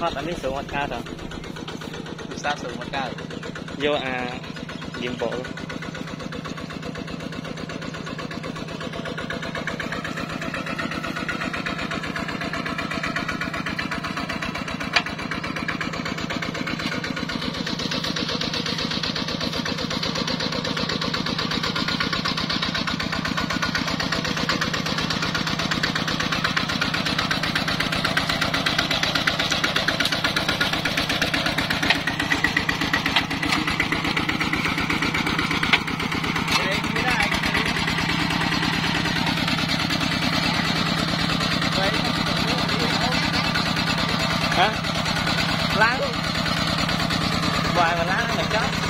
ថតអានេះស្រួលអត់កើតហ៎ទូរស័ព្ទស្រួលមកកើតយកអា gimbal ហ៎ឡើងបា យមកឡើងមិនចប់